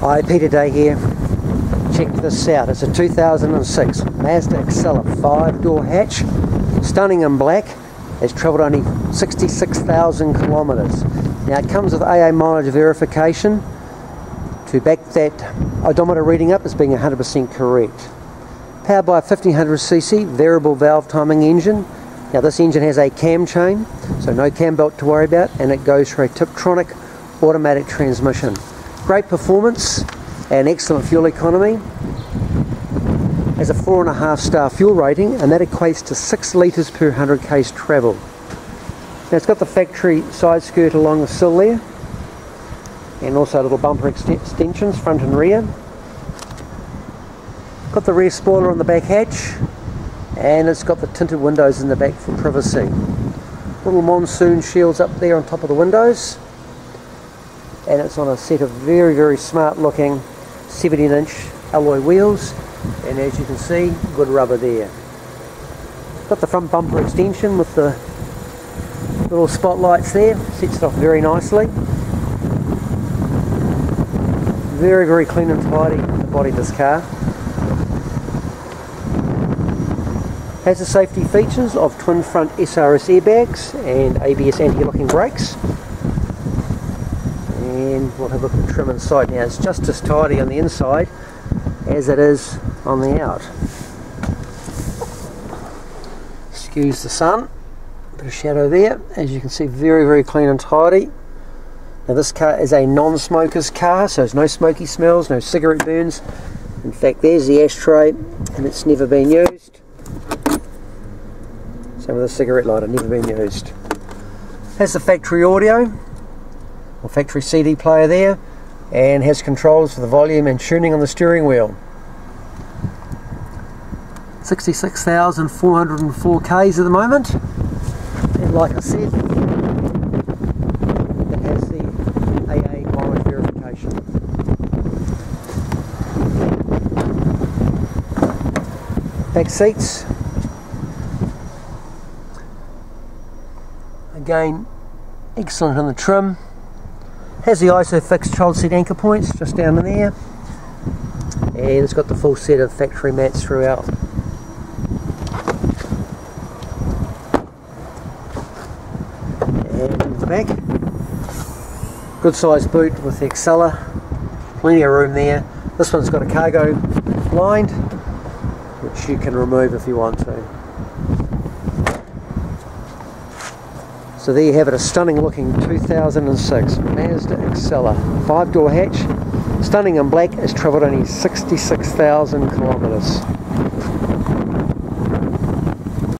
Hi, Peter Day here. Check this out. It's a 2006 Mazda Axela 5-door hatch, stunning in black. It's travelled only 66,000 kilometres. Now it comes with AA mileage verification to back that odometer reading up as being 100% correct. Powered by a 1500cc variable valve timing engine. Now this engine has a cam chain, so no cam belt to worry about, and it goes for a Tiptronic automatic transmission. Great performance and excellent fuel economy. Has a four and a half star fuel rating, and that equates to six litres per 100 k's travel. Now it's got the factory side skirt along the sill there, and also little bumper extensions front and rear. Got the rear spoiler on the back hatch, and it's got the tinted windows in the back for privacy. Little monsoon shields up there on top of the windows and it's on a set of very very smart looking 17 inch alloy wheels. And as you can see good rubber there. Got the front bumper extension with the little spotlights there. Sets it off very nicely. Very very clean and tidy the body of this car. Has the safety features of twin front SRS airbags and ABS anti-locking brakes we'll have a look at the trim inside. Now it's just as tidy on the inside as it is on the out. Excuse the sun. A bit of shadow there. As you can see very very clean and tidy. Now this car is a non-smoker's car so there's no smoky smells no cigarette burns. In fact there's the ashtray and it's never been used. Same with the cigarette lighter never been used. Has the factory audio or factory CD player there and has controls for the volume and tuning on the steering wheel. 66,404 Ks at the moment and like I said it has the AA mileage verification. Back seats again excellent on the trim has the ISOFIX child seat anchor points just down in there. And it's got the full set of factory mats throughout. And in the back, good sized boot with the Axela, plenty of room there. This one's got a cargo blind, which you can remove if you want to. So there you have it, a stunning looking 2006 Mazda Axela, five door hatch, stunning in black, it's travelled only 66,000 kilometres.